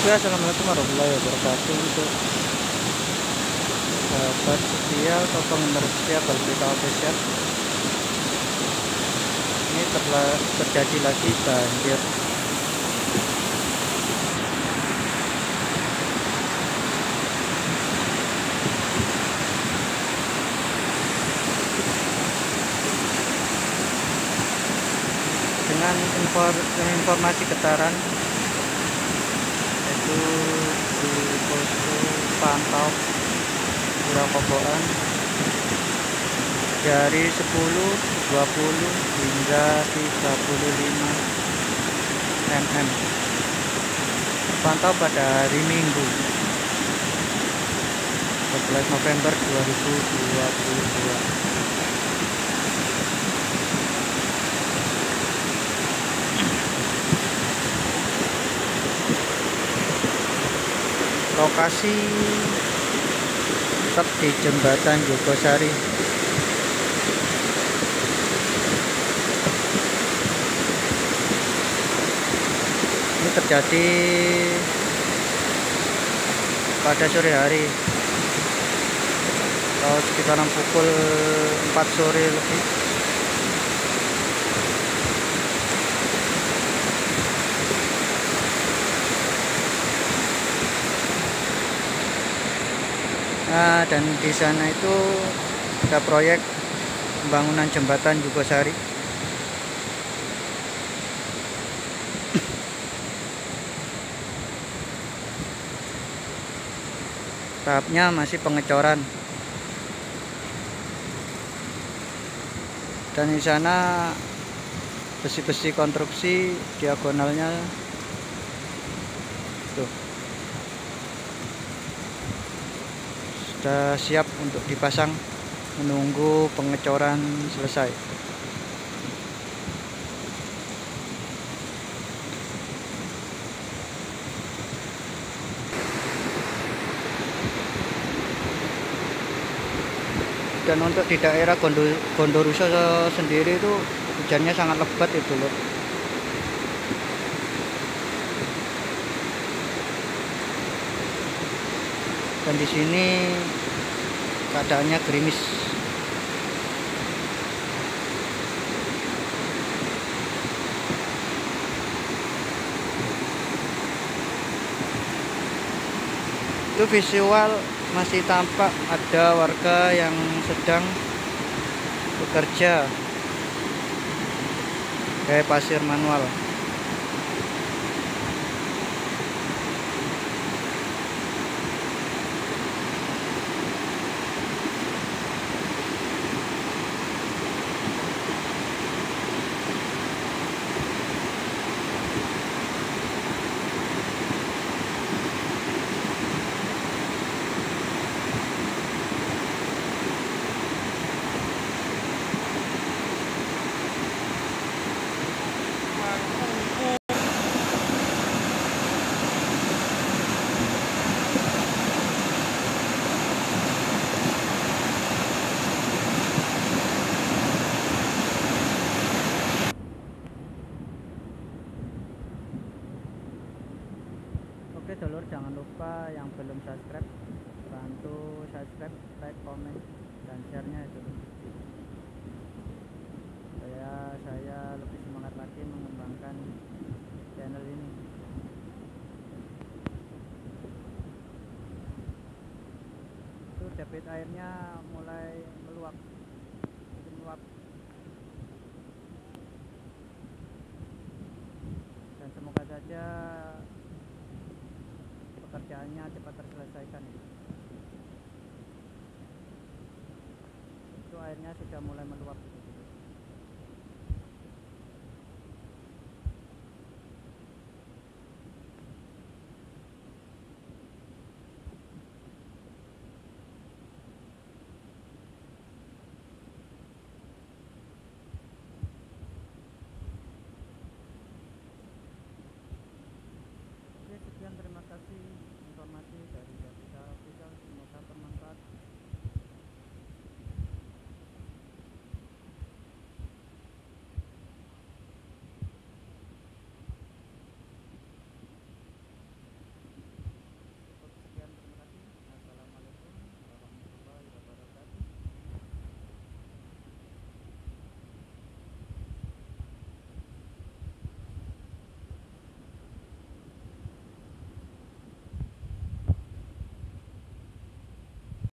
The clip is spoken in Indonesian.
Oke, assalamualaikum warahmatullahi wabarakatuh untuk sahabat setia atau penggemar setia Balbita Official. Ini terla, terjadi lagi banjir. Dengan informasi getaran posko pantau Pulau Koboan dari 10, 20 hingga 35 mm. Pantau pada hari Minggu 11 November 2022 lokasi tetap di jembatan Jogosari. Ini terjadi pada sore hari. Atau sekitaran pukul 4 sore lebih Nah, dan di sana itu ada proyek pembangunan jembatan Jugosari. Tahapnya masih pengecoran. Dan di sana besi-besi konstruksi diagonalnya sudah siap untuk dipasang. Menunggu pengecoran selesai. Dan untuk di daerah Gondoruso sendiri itu hujannya sangat lebat itu loh dan di sini keadaannya gerimis. Itu visual masih tampak ada warga yang sedang bekerja. Kayak pasir manual lupa yang belum subscribe bantu subscribe, like, komen dan share-nya itu. Supaya saya lebih semangat lagi mengembangkan channel ini. Itu debit airnya mulai meluap. Meluap. Dan semoga saja pekerjaannya cepat terselesaikan itu airnya sudah mulai meluap